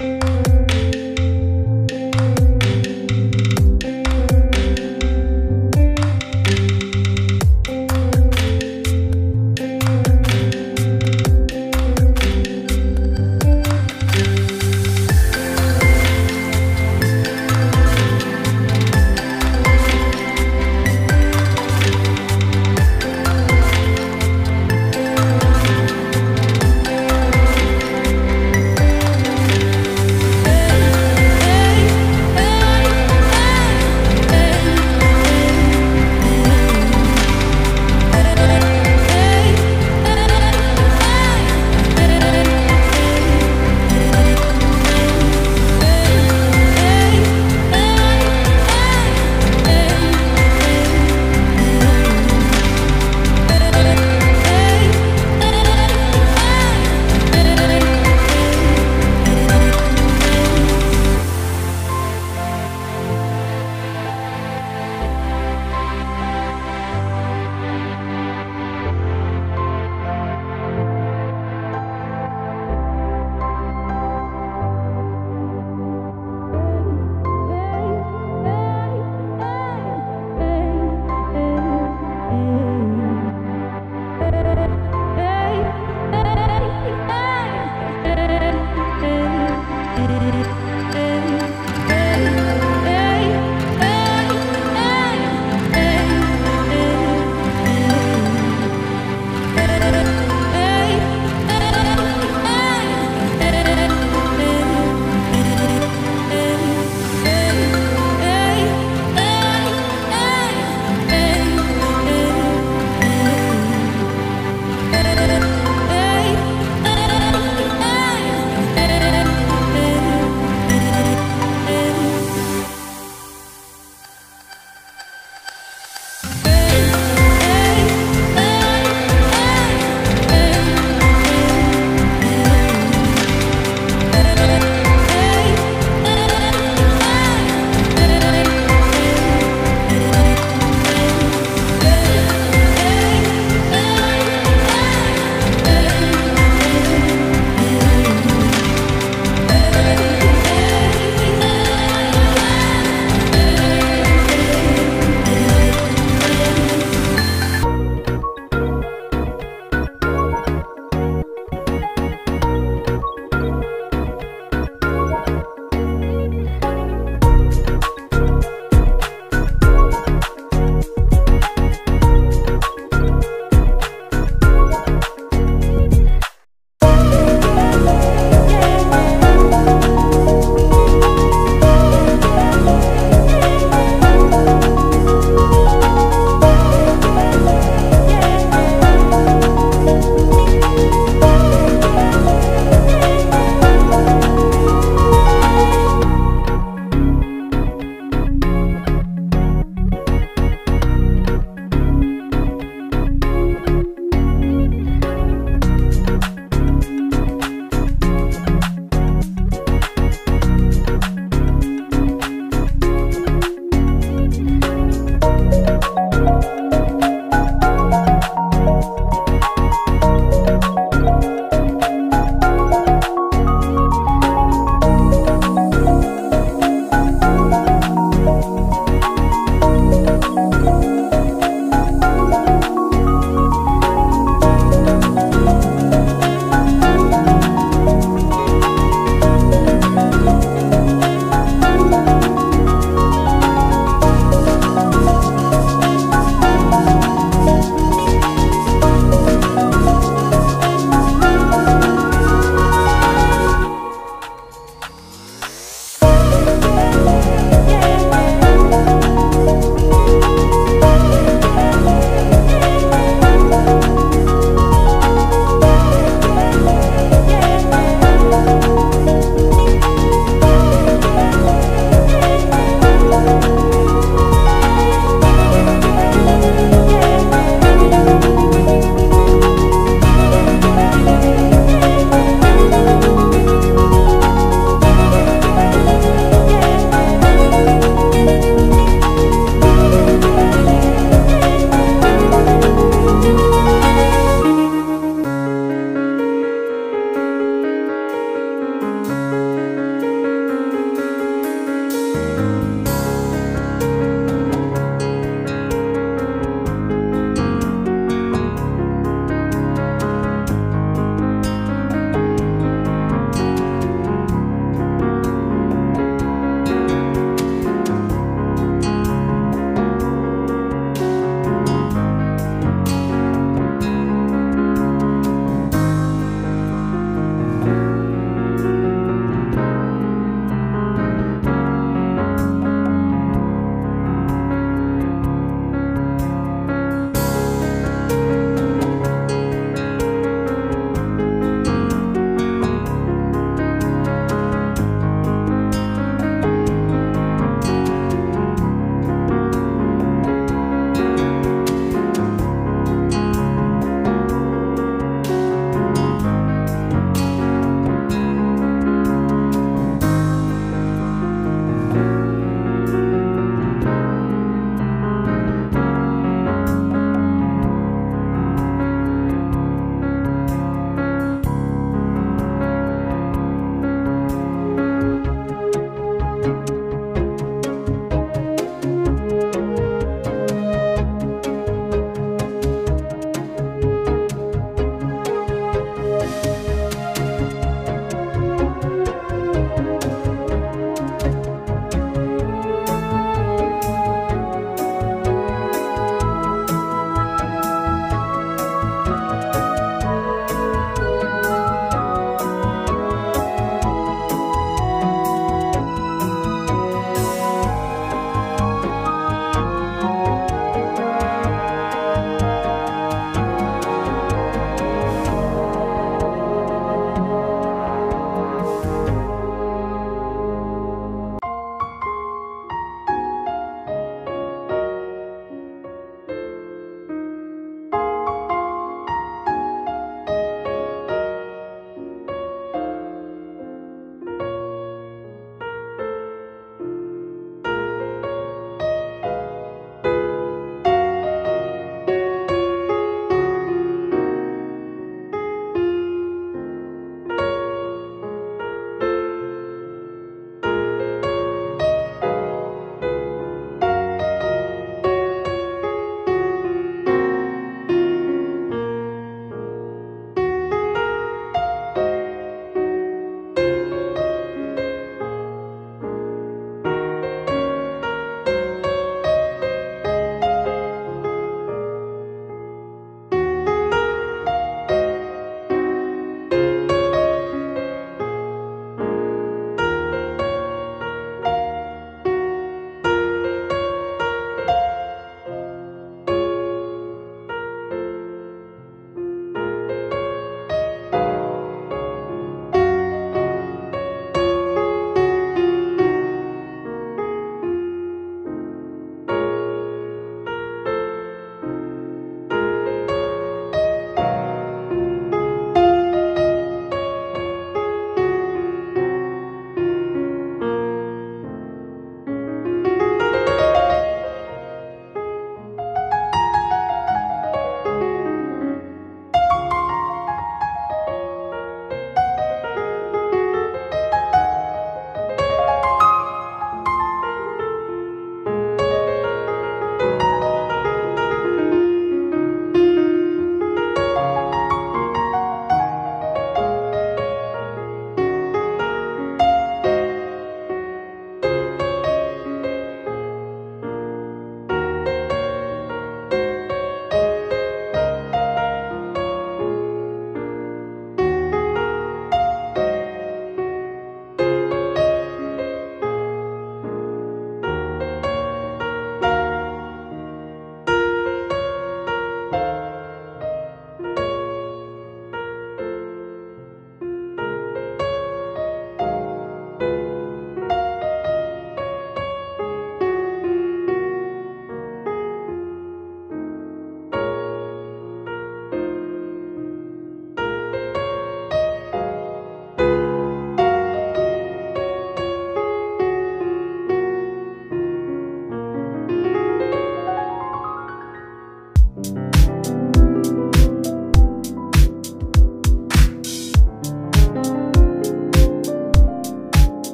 Música